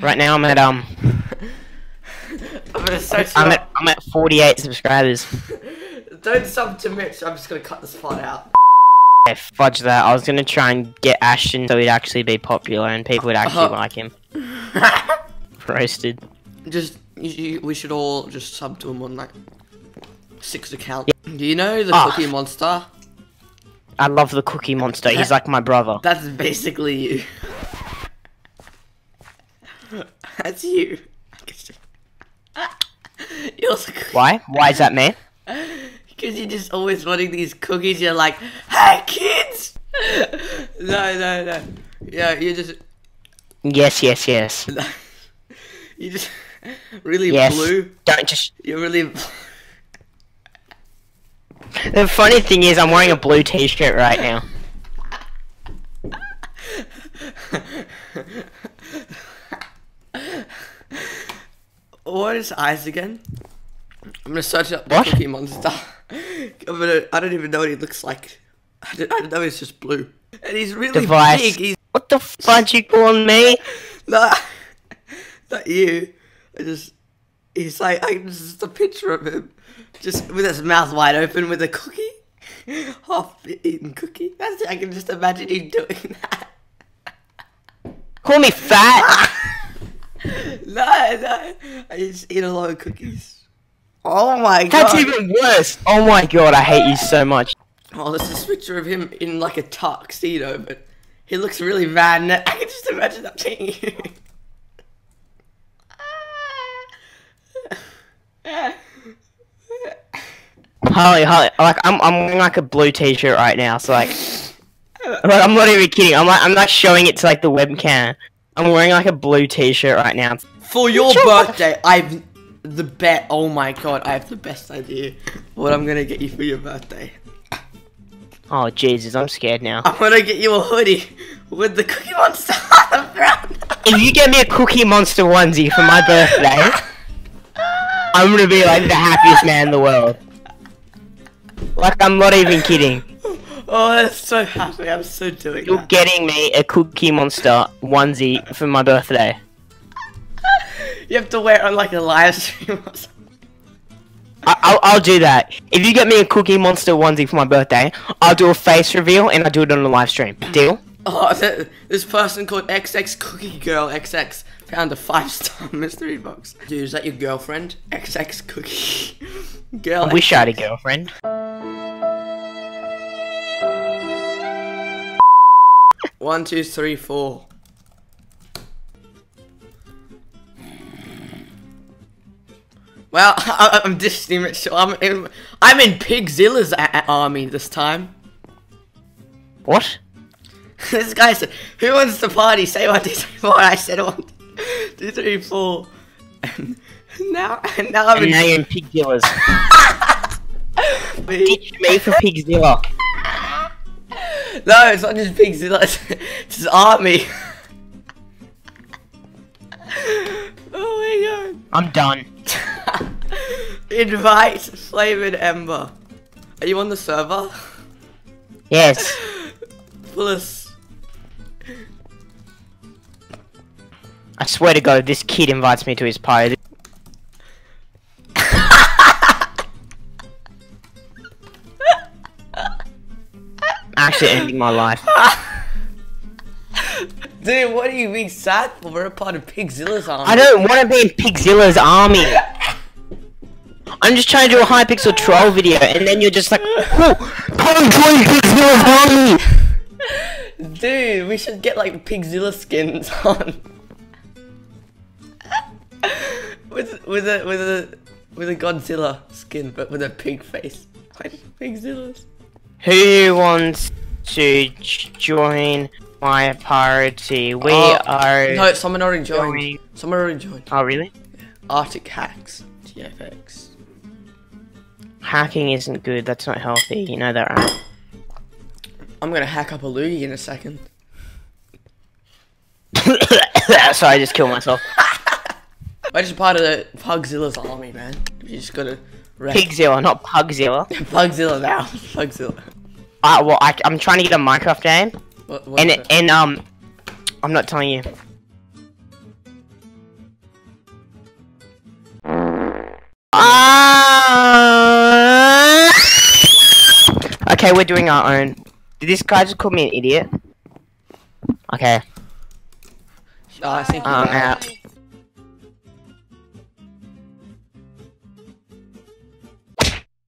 Right now I'm at um I'm gonna search I'm at I'm at 48 subscribers. Don't sub to Mitch. I'm just gonna cut this part out. Yeah, fudge that. I was gonna try and get Ashton so he'd actually be popular and people would actually Uh-huh. like him. Roasted. Just you, we should all just sub to him on like six accounts. Do you know the Ah. Cookie Monster? I love the Cookie Monster. He's like my brother. That's basically you. That's you. You're Why? Why is that me? Because you're just always wanting these cookies. You're like, hey kids. no, no, no. Yeah, you're just Yes, yes, yes. you just really Yes. blue. Don't just. You're really. The funny thing is, I'm wearing a blue T-shirt right now. What is eyes again? I'm gonna search up What? Cookie Monster. I'm gonna, I don't even know what he looks like. I don't, I don't know he's just blue. And he's really Device. big. He's What the fudge you calling me? not, not you. I just, he's like, I just a picture of him, just with his mouth wide open with a cookie, half eaten cookie. That's it. I can just imagine him doing that. Call me fat? No, no. I just eat a lot of cookies. Oh my god. That's even worse. Oh my god, I hate you so much. Oh, this is a picture of him in like a tuxedo, but he looks really Van. I can just imagine that being you. Holly, Holly, like I'm, I'm wearing like a blue T-shirt right now, so like, like, I'm not even kidding. I'm like, I'm not showing it to like the webcam. I'm wearing like a blue T-shirt right now. For your birthday, I've the bet. Oh my god, I have the best idea. What I'm gonna get you for your birthday? Oh Jesus, I'm scared now. I'm gonna get you a hoodie with the Cookie Monster on the front. If you get me a Cookie Monster onesie for my birthday, I'm gonna be like the happiest man in the world. Like I'm not even kidding. Oh, that's so happy. I'm so doing You're that. getting me a Cookie Monster onesie for my birthday. You have to wear it on like a live stream or something. I'll, I'll do that. If you get me a Cookie Monster onesie for my birthday, I'll do a face reveal and I'll do it on a live stream. Deal? Oh, th- this person called XX Cookie Girl XX found a five star mystery box. Dude, is that your girlfriend? XX Cookie Girl. I wish I had a girlfriend. One, two, three, four. Well, I- I'm Disney Mitchell. I'm in, I'm in Pigzilla's army this time. What? this guy said, "Who wants to party?" Say one, two, three, four. I said one, two, three, four. And now, and now I'm And in. now you're in Pigzilla's. Ditch me for Pigzilla. No, it's not just Pigzilla. It's, it's his army. oh my god. I'm done. Invite Flamen Ember. Are you on the server? Yes. Plus. I swear to God, this kid invites me to his party. Actually ending my life. Dude, what are you being sad for? We're a part of Pigzilla's army. I don't want to be in Pigzilla's army. I'm just trying to do a Hypixel troll video, and then you're just like, oh, come join army. Dude, we should get like Pigzilla skins on. with with a with a with a Godzilla skin, but with a pig face. Like Pigzilla's. Who wants to join my party? We Oh, are. No, someone already joined. going- Someone already joined. Oh, really? Arctic Hacks. TFX. Hacking isn't good. That's not healthy. You know that, right? I'm gonna hack up a loogie in a second. Sorry, I just killed myself. We're just part of the Pugzilla's army, man. You just gotta wreck Pigzilla, not Pugzilla. Pugzilla now. Pugzilla. Uh, well, I, I'm trying to get a Minecraft game, What, and it, and um, I'm not telling you. Okay, we're doing our own. Did this guy just call me an idiot? Okay, Oh, I think I'm out.